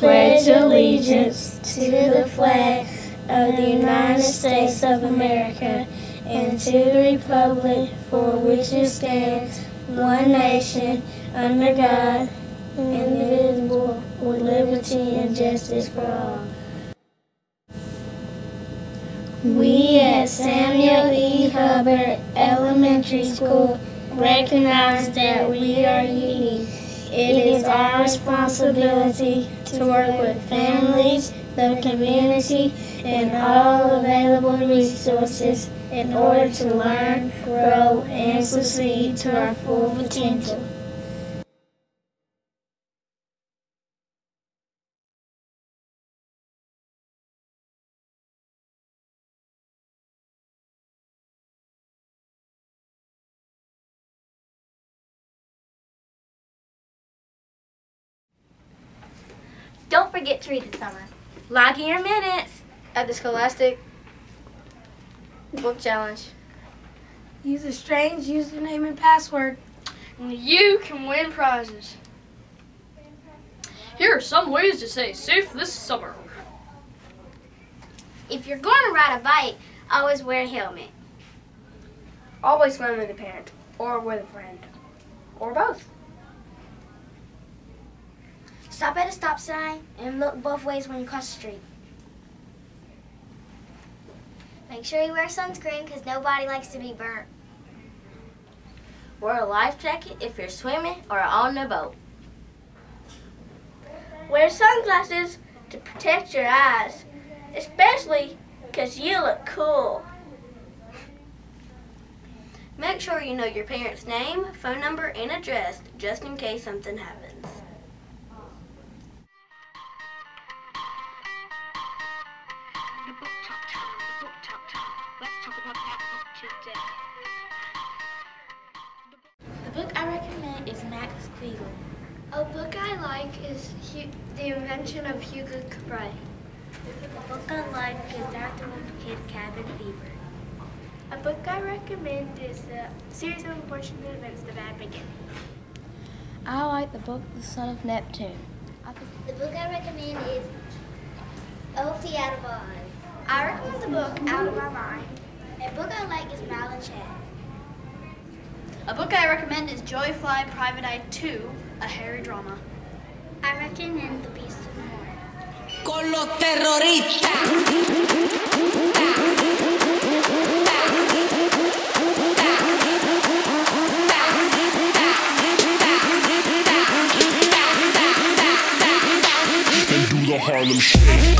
pledge allegiance to the flag of the United States of America and to the republic for which it stands, one nation, under God, indivisible, with liberty and justice for all. We at Samuel E. Hubbard Elementary School recognize that we are unique. It our responsibility to work with families, the community, and all available resources in order to learn, grow, and succeed to our full potential. Don't forget to read this summer. Log in your minutes. At the Scholastic Book Challenge. Use a strange username and password. And you can win prizes. Here are some ways to stay safe this summer. If you're going to ride a bike, always wear a helmet. Always swim with a parent or with a friend. Or both. Stop at a stop sign and look both ways when you cross the street. Make sure you wear sunscreen because nobody likes to be burnt. Wear a life jacket if you're swimming or on a boat. Wear sunglasses to protect your eyes, especially because you look cool. Make sure you know your parents' name, phone number, and address just in case something happens. The book talk time, the book talk time. Let's talk about that book today. The book I recommend is Max Quigley. A book I like is Hu- The Invention of Hugo Cabret. The book I like is Dr. Kid Cabin Fever. A book I recommend is The Series of Unfortunate Events, The Bad Beginning. I like the book The Son of Neptune. The book I recommend is Opie Out of Oz. I recommend the book Out of My Mind. A book I like is Mal Chad. A book I recommend is Joey Fly Private Eye 2, a Hairy drama. I recommend The Beast of War. Con los terroristas. And do the Harlem Shake.